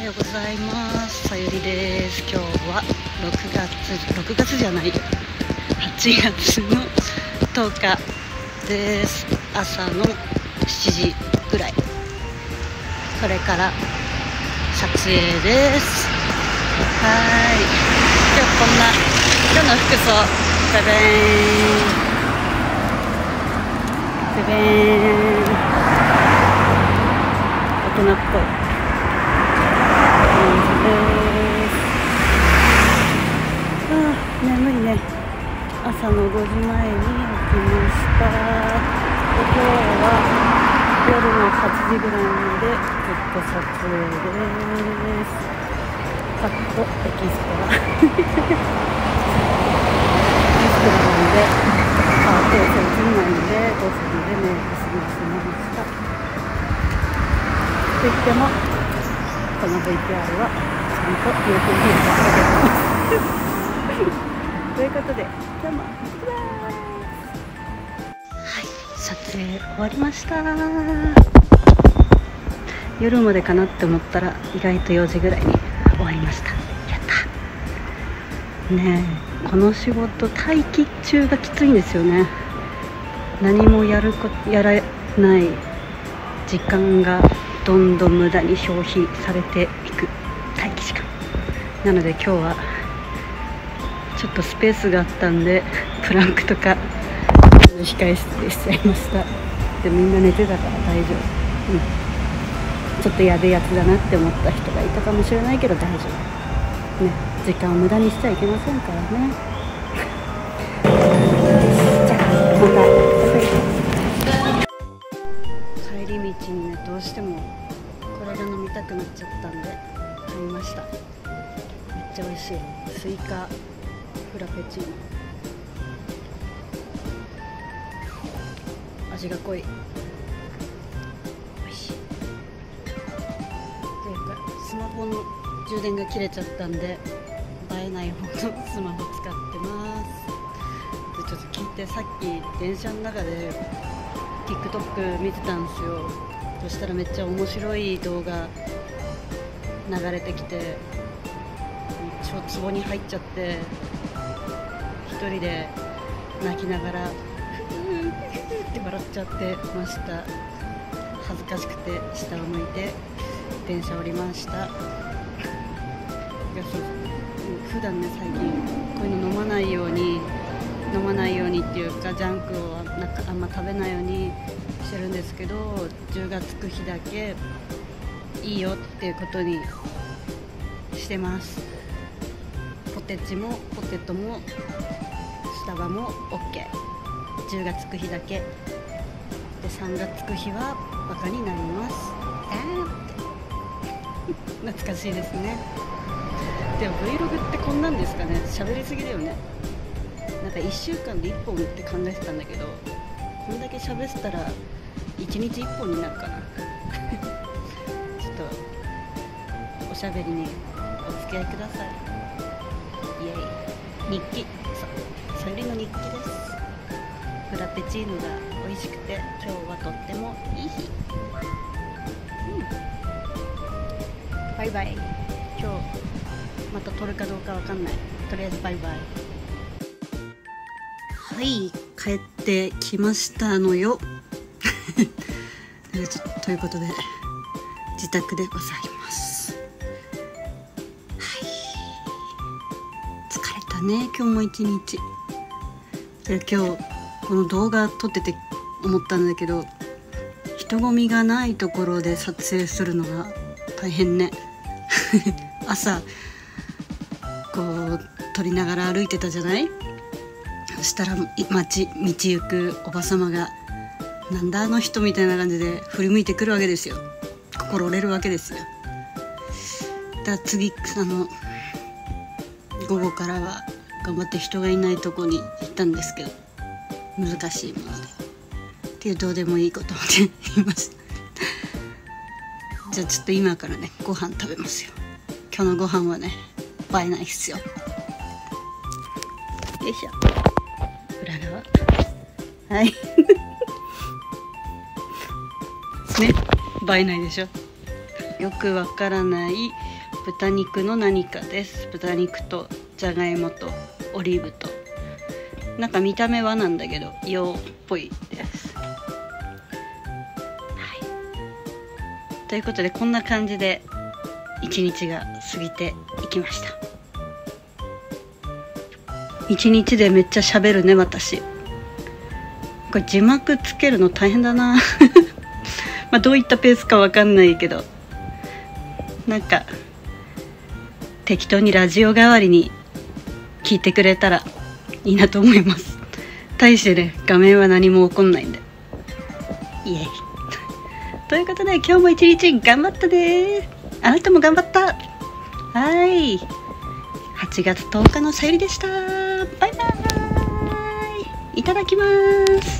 はようございます。さゆりです。今日は6月6月じゃない。8月の10日です。朝の7時ぐらい。これから撮影です。はい。今日こんな今日の服装ベベーン。ベベーン。大人っぽい感じですああ眠いね。朝の5時前に起きましたで今日は夜の8時ぐらいまでずっと撮影です。かっこエキストラ。エキストラなんであどうせ映んないんで5分でメイク済ませましたといってもこの VTR はちゃんと有給費をかけてます。ということでどうもはい撮影終わりました。夜までかなって思ったら意外と4時ぐらいに終わりました。やった。ねえこの仕事待機中がきついんですよね。何もやるこやらない時間がどんどん無駄に消費されていく待機時間。なので今日はちょっとスペースがあったんでプランクとか控え室でしちゃいました。でみんな寝てたから大丈夫、うん。ちょっとやべえやつだなって思った人がいたかもしれないけど大丈夫。ね。時間を無駄にしちゃいけませんからね。じゃあまた。帰り道にねどうしてもこれが飲みたくなっちゃったんで買いました。めっちゃ美味しいスイカ。フラペチーノ。味が濃い。おいしい。というかスマホの充電が切れちゃったんで映えない方のスマホ使ってます。でちょっと聞いてさっき電車の中で TikTok 見てたんですよ。そしたらめっちゃ面白い動画流れてきて超ツボに入っちゃって人で泣きながらふって笑っちゃってました。恥ずかしくて下を向いて電車降りました。いやそう普段ね最近こういうの飲まないように飲まないようにっていうかジャンクをなんかあんま食べないようにしてるんですけど10がつく日だけいいよっていうことにしてます。ポテチもポテトもスタバも OK10 がつく日だけ。で3がつく日はバカになります。えー。懐かしいですね。でも Vlog ってこんなんですかね。喋りすぎだよね。なんか1週間で1本って考えてたんだけどこんだけ喋ってたら1日1本になるかな。ちょっとおしゃべりにお付き合いください。イエイ。日記さゆりの日記です。フラペチーノが美味しくて今日はとってもいい日。うん。バイバイ。今日また撮るかどうかわかんない。とりあえずバイバイ。はい帰ってきましたのよ。ということで自宅でございます。はい。疲れたね今日も一日。今日この動画撮ってて思ったんだけど人混みがないところで撮影するのが大変ね。朝こう撮りながら歩いてたじゃない？そしたら街道行くおば様が「なんだあの人」みたいな感じで振り向いてくるわけですよ。心折れるわけですよ。だ次あの午後からは頑張って人がいないとこに行ったんですけど難しいもので。っていうどうでもいいことをね言いました。じゃあちょっと今からねご飯食べますよ。今日のご飯はね映えないっすよ。よいしょ。裏側。はい。ね映えないでしょ。よくわからない豚肉の何かです。豚肉とじゃがいもとオリーブと。なんか見た目はなんだけど洋っぽいです。はい。ということでこんな感じで一日が過ぎていきました。一日でめっちゃ喋るね私。これ字幕つけるの大変だな。まあどういったペースかわかんないけど。なんか適当にラジオ代わりに聞いてくれたらいいなと思います。対してね画面は何も起こんないんで。イエイ。ということで今日も一日頑張ったね。あなたも頑張った。はい。8月10日のさゆりでした。バイバーイ。いただきます。